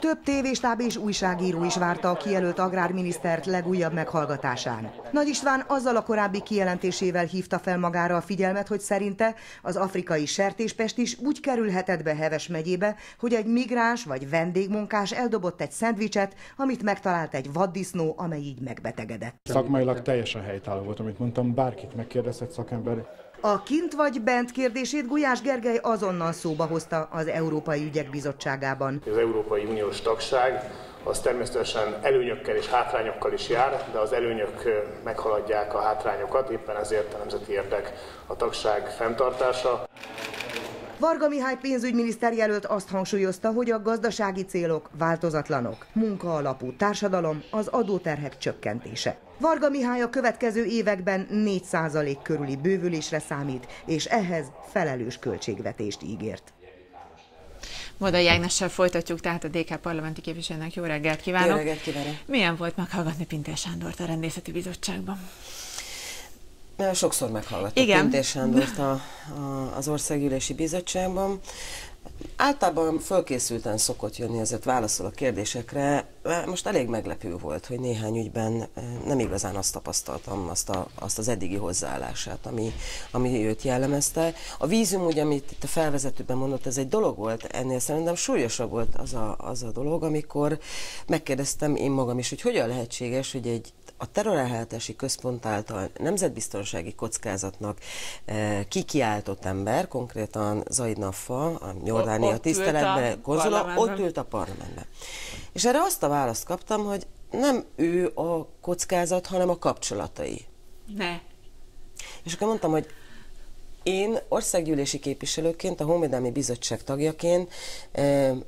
Több tévéstáb és újságíró is várta a kijelölt agrárminisztert legújabb meghallgatásán. Nagy István azzal a korábbi kijelentésével hívta fel magára a figyelmet, hogy szerinte az afrikai sertéspest is úgy kerülhetett be Heves megyébe, hogy egy migráns vagy vendégmunkás eldobott egy szendvicset, amit megtalált egy vaddisznó, amely így megbetegedett. Szakmailag teljesen helytálló volt, amit mondtam, bárkit megkérdezett szakember. A kint vagy bent kérdését Gulyás Gergely azonnal szóba hozta az Európai Ügyek Bizottságában. Az Európai Uniós tagság az természetesen előnyökkel és hátrányokkal is jár, de az előnyök meghaladják a hátrányokat, éppen ezért a nemzeti érdek a tagság fenntartása. Varga Mihály pénzügyminiszter jelölt azt hangsúlyozta, hogy a gazdasági célok változatlanok. Munka alapú társadalom, az adóterhek csökkentése. Varga Mihály a következő években 4% körüli bővülésre számít, és ehhez felelős költségvetést ígért. Moda Jágnessel folytatjuk, tehát a DK parlamenti képviselőnek jó reggelt kívánok. Jó reggelt kívánok. Milyen volt meghallgatni Pintér Sándort a rendészeti bizottságban? Sokszor meghallgattuk Igen. Pintér Sándort a, a, az Országgyűlési Bizottságban. Általában fölkészülten szokott jönni, ezért válaszol a kérdésekre. Most elég meglepő volt, hogy néhány ügyben eh, nem igazán azt tapasztaltam, azt, a, azt az eddigi hozzáállását, ami, ami őt jellemezte. A vízum, ugye, amit itt a felvezetőben mondott, ez egy dolog volt, ennél szerintem súlyosabb volt az a, az a dolog, amikor megkérdeztem én magam is, hogy hogyan lehetséges, hogy egy a terrorelhátási központ által nemzetbiztonsági kockázatnak e, kikiáltott ember, konkrétan Zaid Naffa, a Jordánia tiszteletbe konzula, ott ült a parlamentben. És erre azt a választ kaptam, hogy nem ő a kockázat, hanem a kapcsolatai. Ne. És akkor mondtam, hogy én országgyűlési képviselőként, a Honvédelmi Bizottság tagjaként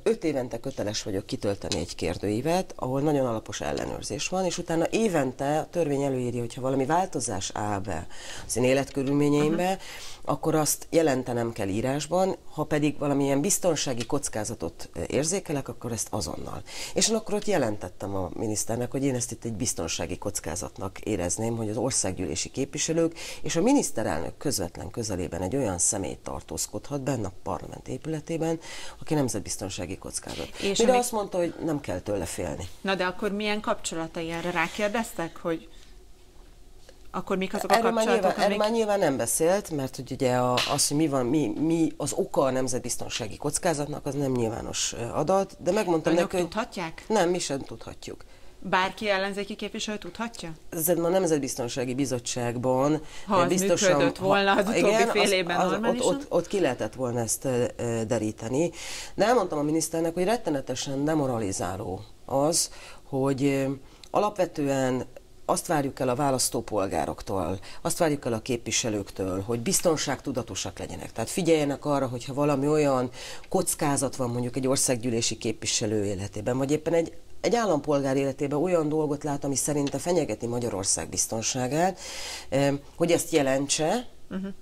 öt évente köteles vagyok kitölteni egy kérdőívet, ahol nagyon alapos ellenőrzés van, és utána évente a törvény előírja, hogyha valami változás áll be az én életkörülményeimbe, uh-huh akkor azt jelentenem kell írásban, ha pedig valamilyen biztonsági kockázatot érzékelek, akkor ezt azonnal. És akkor ott jelentettem a miniszternek, hogy én ezt itt egy biztonsági kockázatnak érezném, hogy az országgyűlési képviselők és a miniszterelnök közvetlen közelében egy olyan személy tartózkodhat benne a parlament épületében, aki nemzetbiztonsági kockázat. És Mire amik... azt mondta, hogy nem kell tőle félni. Na de akkor milyen kapcsolatai erre rákérdeztek, hogy akkor mik azok a erről kapcsolatok, már nyilván, amik... már nyilván nem beszélt, mert hogy ugye az, hogy mi, van, mi, mi az oka a nemzetbiztonsági kockázatnak, az nem nyilvános adat, de megmondtam neki, hogy... tudhatják? Nem, mi sem tudhatjuk. Bárki ellenzéki képviselő tudhatja? Ez a Nemzetbiztonsági Bizottságban ha az biztosan, működött volna az utóbbi igen, fél évben az, az, ott, ott, ott ki lehetett volna ezt deríteni. De elmondtam a miniszternek, hogy rettenetesen demoralizáló az, hogy alapvetően azt várjuk el a választópolgároktól, azt várjuk el a képviselőktől, hogy biztonságtudatosak legyenek. Tehát figyeljenek arra, hogyha valami olyan kockázat van mondjuk egy országgyűlési képviselő életében, vagy éppen egy egy állampolgár életében olyan dolgot lát, ami szerinte fenyegeti Magyarország biztonságát, hogy ezt jelentse, uh-huh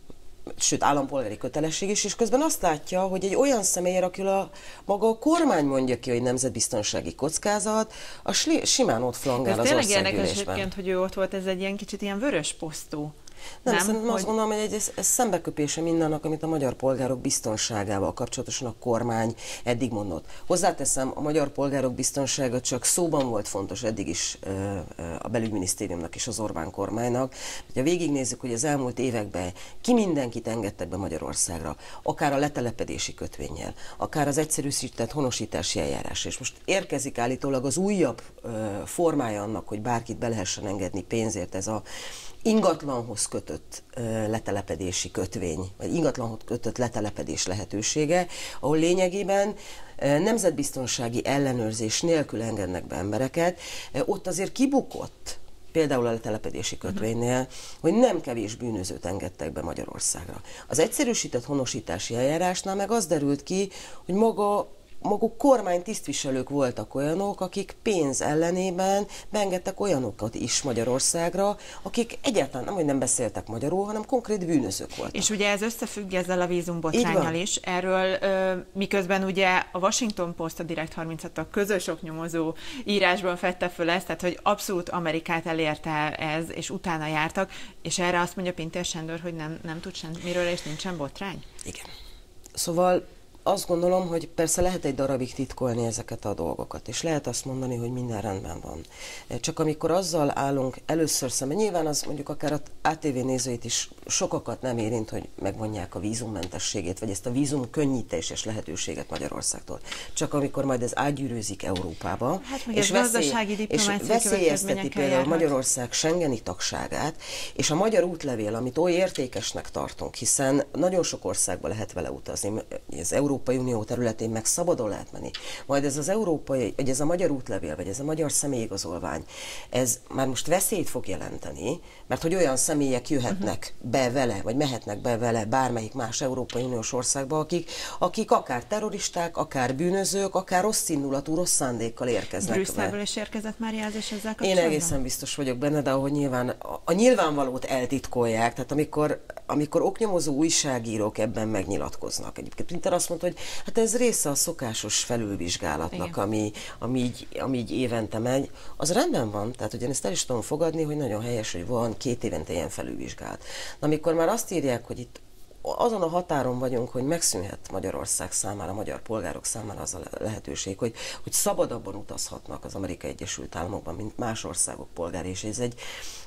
sőt állampolgári kötelesség is, és közben azt látja, hogy egy olyan személyre, aki a, maga a kormány mondja ki, hogy nemzetbiztonsági kockázat, a sli, simán ott flangál ez az tényleg érdekes hogy ő ott volt, ez egy ilyen kicsit ilyen vörös posztó. Nem, nem szerintem hogy... azt gondolom, hogy ez, ez szembeköpése mindannak, amit a magyar polgárok biztonságával kapcsolatosan a kormány eddig mondott. Hozzáteszem, a magyar polgárok biztonsága csak szóban volt fontos eddig is a belügyminisztériumnak és az Orbán kormánynak. Ha végignézzük, hogy az elmúlt években ki mindenkit engedtek be Magyarországra, akár a letelepedési kötvényel, akár az egyszerűsített honosítási eljárás, és most érkezik állítólag az újabb formája annak, hogy bárkit be lehessen engedni pénzért, ez a ingatlanhoz kötött letelepedési kötvény, vagy ingatlanhoz kötött letelepedés lehetősége, ahol lényegében nemzetbiztonsági ellenőrzés nélkül engednek be embereket. Ott azért kibukott, például a letelepedési kötvénynél, hogy nem kevés bűnözőt engedtek be Magyarországra. Az egyszerűsített honosítási eljárásnál meg az derült ki, hogy maga maguk kormány tisztviselők voltak olyanok, akik pénz ellenében beengedtek olyanokat is Magyarországra, akik egyáltalán nem, hogy nem beszéltek magyarul, hanem konkrét bűnözők voltak. És ugye ez összefügg ezzel a vízumbotrányjal is. Erről ö, miközben ugye a Washington Post, a Direct 36 a közös oknyomozó írásban fette föl ezt, tehát hogy abszolút Amerikát elérte ez, és utána jártak, és erre azt mondja Pintér Sándor, hogy nem, nem tud sem miről, és nincsen botrány? Igen. Szóval azt gondolom, hogy persze lehet egy darabig titkolni ezeket a dolgokat, és lehet azt mondani, hogy minden rendben van. Csak amikor azzal állunk először szemben, nyilván az mondjuk akár az ATV nézőit is sokakat nem érint, hogy megvonják a vízummentességét, vagy ezt a vízum könnyítéses lehetőséget Magyarországtól. Csak amikor majd ez átgyűrűzik Európába, hát, és, veszély, és veszélyezteti például Magyarország Schengeni tagságát, és a magyar útlevél, amit oly értékesnek tartunk, hiszen nagyon sok országba lehet vele utazni, az Európai Unió területén meg szabadon lehet menni. Majd ez az európai, vagy ez a magyar útlevél, vagy ez a magyar személyigazolvány, ez már most veszélyt fog jelenteni, mert hogy olyan személyek jöhetnek uh-huh. be vele, vagy mehetnek be vele bármelyik más Európai Uniós országba, akik, akik akár terroristák, akár bűnözők, akár rossz indulatú, rossz szándékkal érkeznek Brüsszelből is érkezett már jelzés ezzel kapcsolatban? Én egészen biztos vagyok benne, de ahogy nyilván a, a nyilvánvalót eltitkolják, tehát amikor, amikor oknyomozó újságírók ebben megnyilatkoznak. Egyébként Pinter azt mondta, hogy hát ez része a szokásos felülvizsgálatnak, ami, ami, így, ami így évente megy. Az rendben van, tehát ugye ezt el is tudom fogadni, hogy nagyon helyes, hogy van két évente ilyen felülvizsgálat. De amikor már azt írják, hogy itt azon a határon vagyunk, hogy megszűnhet Magyarország számára, a magyar polgárok számára az a lehetőség, hogy, hogy szabadabban utazhatnak az Amerikai Egyesült Államokban, mint más országok polgári, és ez egy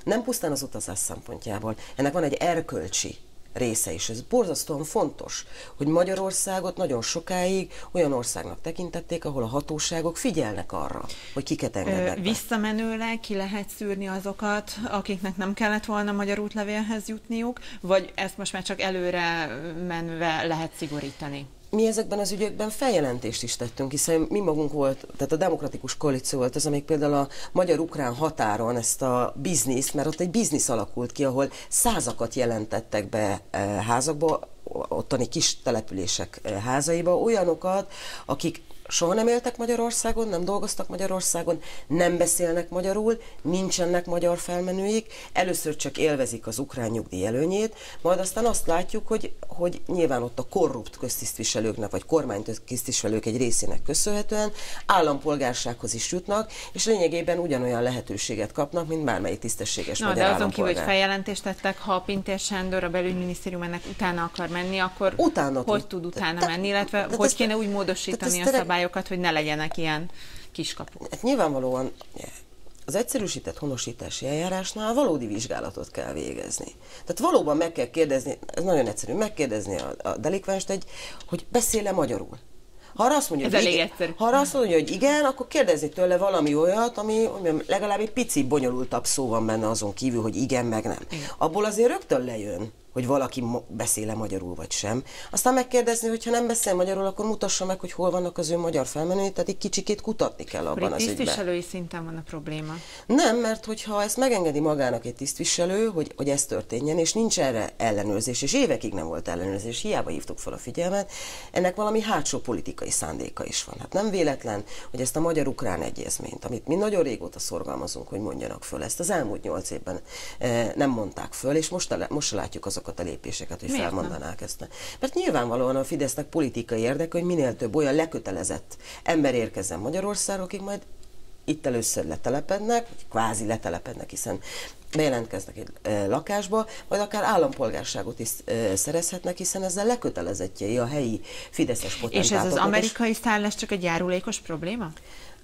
nem pusztán az utazás szempontjából, ennek van egy erkölcsi része is. Ez borzasztóan fontos, hogy Magyarországot nagyon sokáig olyan országnak tekintették, ahol a hatóságok figyelnek arra, hogy kiket engednek. Ö, visszamenőleg ki lehet szűrni azokat, akiknek nem kellett volna magyar útlevélhez jutniuk, vagy ezt most már csak előre menve lehet szigorítani? Mi ezekben az ügyekben feljelentést is tettünk, hiszen mi magunk volt, tehát a demokratikus koalíció volt az, amik például a magyar-ukrán határon ezt a biznisz, mert ott egy biznisz alakult ki, ahol százakat jelentettek be eh, házakba, ottani kis települések eh, házaiba, olyanokat, akik soha nem éltek Magyarországon, nem dolgoztak Magyarországon, nem beszélnek magyarul, nincsenek magyar felmenőik, először csak élvezik az ukrán nyugdíj előnyét, majd aztán azt látjuk, hogy, hogy nyilván ott a korrupt köztisztviselőknek, vagy kormánytisztviselők egy részének köszönhetően állampolgársághoz is jutnak, és lényegében ugyanolyan lehetőséget kapnak, mint bármelyik tisztességes Na, magyar de azon kívül, hogy feljelentést tettek, ha Pintér Sándor a belügyminisztérium ennek utána akar menni, akkor utána hogy tud. utána de, menni, illetve de, hogy kéne úgy módosítani a szabályokat, szabályokat, hogy ne legyenek ilyen kiskapuk. Hát nyilvánvalóan az egyszerűsített honosítási eljárásnál valódi vizsgálatot kell végezni. Tehát valóban meg kell kérdezni, ez nagyon egyszerű, megkérdezni a, a delikvenst, egy, hogy beszél-e magyarul. Ha arra azt mondja, Ez hogy igen, egyszerű. ha arra azt mondja, hogy igen, akkor kérdezni tőle valami olyat, ami legalább egy pici bonyolultabb szó van benne azon kívül, hogy igen, meg nem. Igen. Abból azért rögtön lejön, hogy valaki beszéle magyarul vagy sem. Aztán megkérdezni, hogy ha nem beszél magyarul, akkor mutassa meg, hogy hol vannak az ő magyar felmenői, tehát egy kicsikét kutatni kell abban az ügyben. tisztviselői szinten van a probléma. Nem, mert hogyha ezt megengedi magának egy tisztviselő, hogy, hogy ez történjen, és nincs erre ellenőrzés, és évekig nem volt ellenőrzés, hiába hívtuk fel a figyelmet, ennek valami hátsó politikai szándéka is van. Hát nem véletlen, hogy ezt a magyar-ukrán egyezményt, amit mi nagyon régóta szorgalmazunk, hogy mondjanak föl, ezt az elmúlt nyolc évben eh, nem mondták föl, és most, most látjuk azok azokat a lépéseket, hogy Miért felmondanák nem? ezt. Mert nyilvánvalóan a Fidesznek politikai érdeke, hogy minél több olyan lekötelezett ember érkezzen Magyarországra, akik majd itt először letelepednek, vagy kvázi letelepednek, hiszen bejelentkeznek egy e, lakásba, vagy akár állampolgárságot is e, szerezhetnek, hiszen ezzel lekötelezettjei a helyi fideszes potentátoknak. És ez az amerikai szállás csak egy járulékos probléma?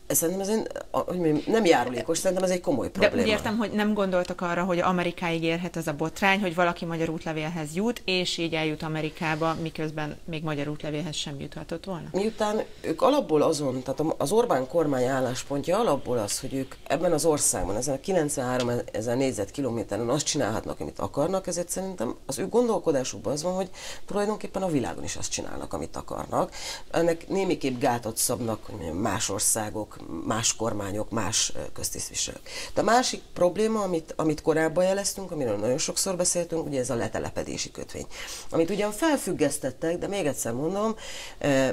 Szerintem ez egy, hogy nem járulékos, szerintem ez egy komoly probléma. De úgy értem, hogy nem gondoltak arra, hogy Amerikáig érhet ez a botrány, hogy valaki magyar útlevélhez jut, és így eljut Amerikába, miközben még magyar útlevélhez sem juthatott volna? Miután ők alapból azon, tehát az Orbán kormány álláspontja alapból az, hogy ők ebben az országban, ezen a 93 ezer négyzetkilométeren azt csinálhatnak, amit akarnak, ezért szerintem az ő gondolkodásukban az van, hogy tulajdonképpen a világon is azt csinálnak, amit akarnak. Ennek némiképp gátot szabnak hogy más országok, más kormányok, más köztisztviselők. De a másik probléma, amit, amit korábban jeleztünk, amiről nagyon sokszor beszéltünk, ugye ez a letelepedési kötvény. Amit ugyan felfüggesztettek, de még egyszer mondom,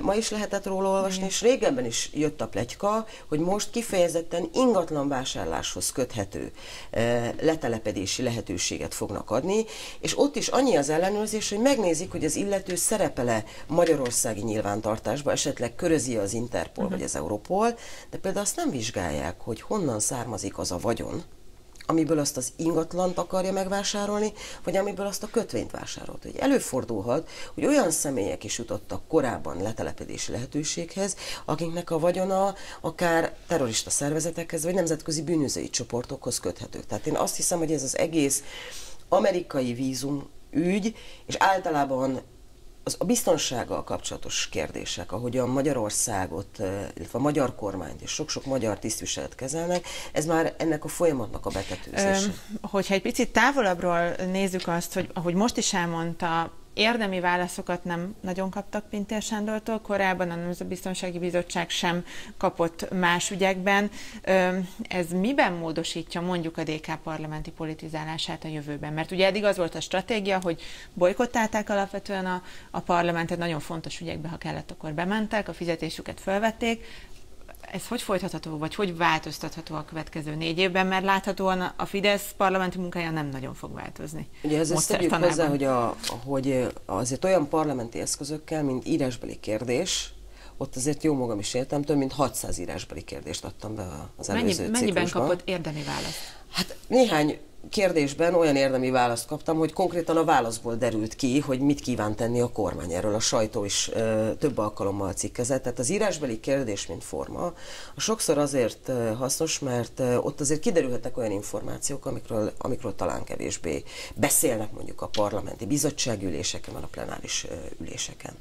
ma is lehetett róla olvasni, és régebben is jött a plegyka, hogy most kifejezetten ingatlan vásárláshoz köthető letelepedési lehetőséget fognak adni, és ott is annyi az ellenőrzés, hogy megnézik, hogy az illető szerepele magyarországi nyilvántartásba, esetleg körözi az Interpol uh-huh. vagy az Europol, de például azt nem vizsgálják, hogy honnan származik az a vagyon, amiből azt az ingatlant akarja megvásárolni, vagy amiből azt a kötvényt vásárolt. Hogy előfordulhat, hogy olyan személyek is jutottak korábban letelepedési lehetőséghez, akiknek a vagyona akár terrorista szervezetekhez, vagy nemzetközi bűnözői csoportokhoz köthetők. Tehát én azt hiszem, hogy ez az egész amerikai vízum ügy, és általában az a biztonsággal kapcsolatos kérdések, ahogyan Magyarországot, illetve a magyar kormányt és sok-sok magyar tisztviselet kezelnek, ez már ennek a folyamatnak a betetőzése. Hogyha egy picit távolabbról nézzük azt, hogy ahogy most is elmondta, érdemi válaszokat nem nagyon kaptak Pintér Sándortól, korábban a Nemzetbiztonsági Bizottság sem kapott más ügyekben. Ez miben módosítja mondjuk a DK parlamenti politizálását a jövőben? Mert ugye eddig az volt a stratégia, hogy bolykottálták alapvetően a, a parlamentet, nagyon fontos ügyekbe, ha kellett, akkor bementek, a fizetésüket felvették, ez hogy folytatható, vagy hogy változtatható a következő négy évben, mert láthatóan a Fidesz parlamenti munkája nem nagyon fog változni. Ugye ez ezt tegyük hozzá, hogy, a, hogy azért olyan parlamenti eszközökkel, mint írásbeli kérdés, ott azért jó magam is éltem, több mint 600 írásbeli kérdést adtam be az előző Mennyi, Mennyiben kapott érdemi választ? Hát néhány kérdésben olyan érdemi választ kaptam, hogy konkrétan a válaszból derült ki, hogy mit kíván tenni a kormány. Erről a sajtó is ö, több alkalommal cikkezett. Tehát az írásbeli kérdés, mint forma, sokszor azért hasznos, mert ott azért kiderülhetnek olyan információk, amikről, amikről talán kevésbé beszélnek mondjuk a parlamenti bizottságüléseken, vagy a plenáris üléseken.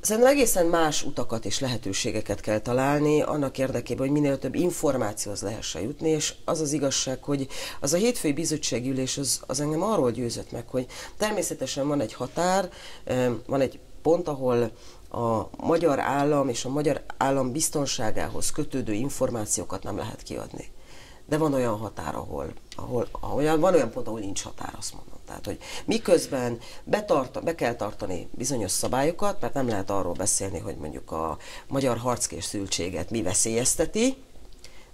Szerintem egészen más utakat és lehetőségeket kell találni annak érdekében, hogy minél több információhoz lehessen jutni, és az az igazság, hogy az a hétfői bizottságülés az, az engem arról győzött meg, hogy természetesen van egy határ, van egy pont, ahol a magyar állam és a magyar állam biztonságához kötődő információkat nem lehet kiadni. De van olyan határ, ahol, ahol, ahol van olyan pont, ahol nincs határ, azt mondom. Tehát, hogy miközben betart, be kell tartani bizonyos szabályokat, mert nem lehet arról beszélni, hogy mondjuk a magyar harckészültséget mi veszélyezteti,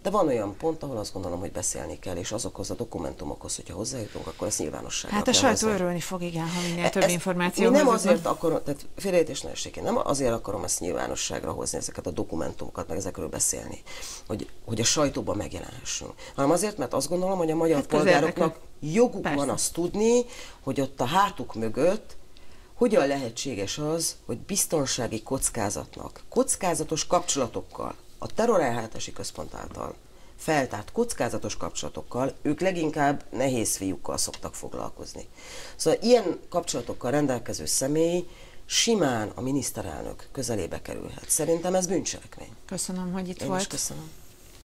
de van olyan pont, ahol azt gondolom, hogy beszélni kell, és azokhoz a dokumentumokhoz, hogyha hozzájutunk, akkor ezt nyilvánosságra Hát a sajtó örülni fog, igen, ha minél több információ. Nem azért akarom, tehát félreértés ne essék, nem azért akarom ezt nyilvánosságra hozni, ezeket a dokumentumokat, meg ezekről beszélni, hogy, hogy a sajtóban megjelenhessünk, hanem azért, mert azt gondolom, hogy a magyar hát polgároknak joguk Persze. van azt tudni, hogy ott a hátuk mögött hogyan lehetséges az, hogy biztonsági kockázatnak, kockázatos kapcsolatokkal, a terrorelhátási központ által feltárt kockázatos kapcsolatokkal, ők leginkább nehéz fiúkkal szoktak foglalkozni. Szóval ilyen kapcsolatokkal rendelkező személy simán a miniszterelnök közelébe kerülhet. Szerintem ez bűncselekmény. Köszönöm, hogy itt Én volt. Is köszönöm.